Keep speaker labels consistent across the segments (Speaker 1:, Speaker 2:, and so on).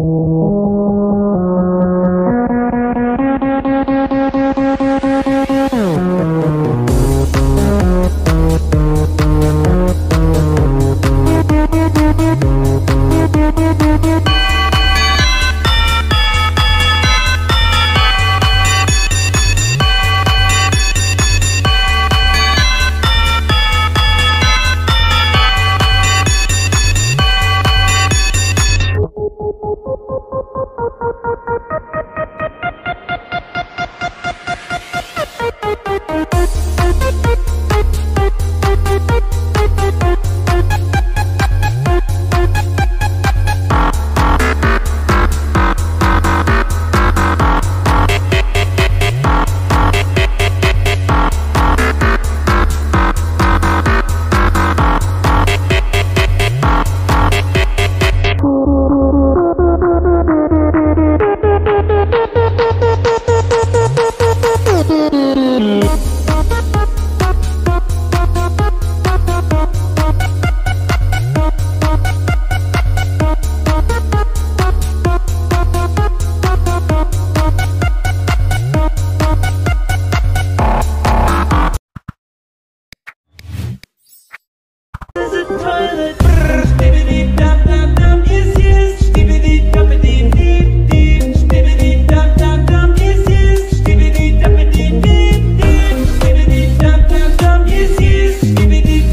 Speaker 1: Oh.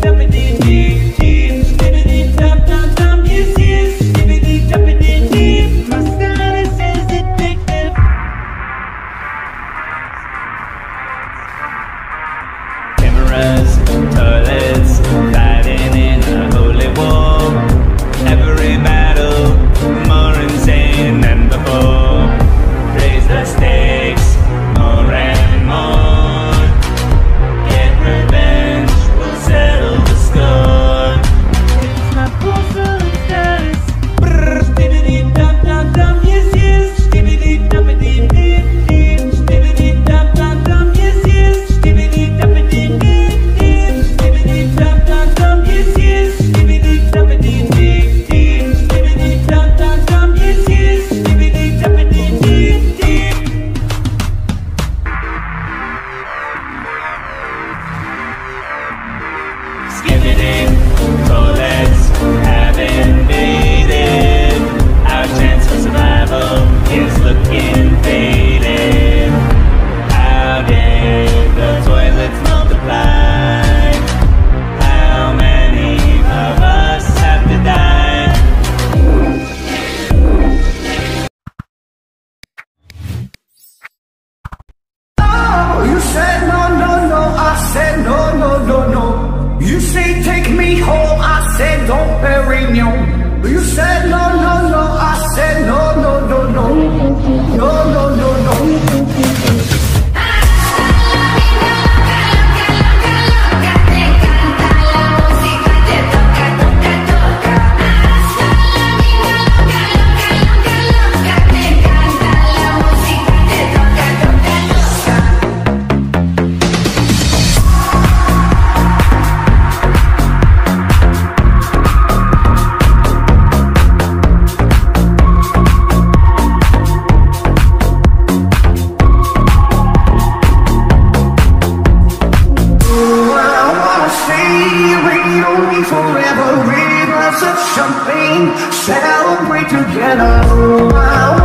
Speaker 1: never did. looking forever, rivers of champagne, celebrate together.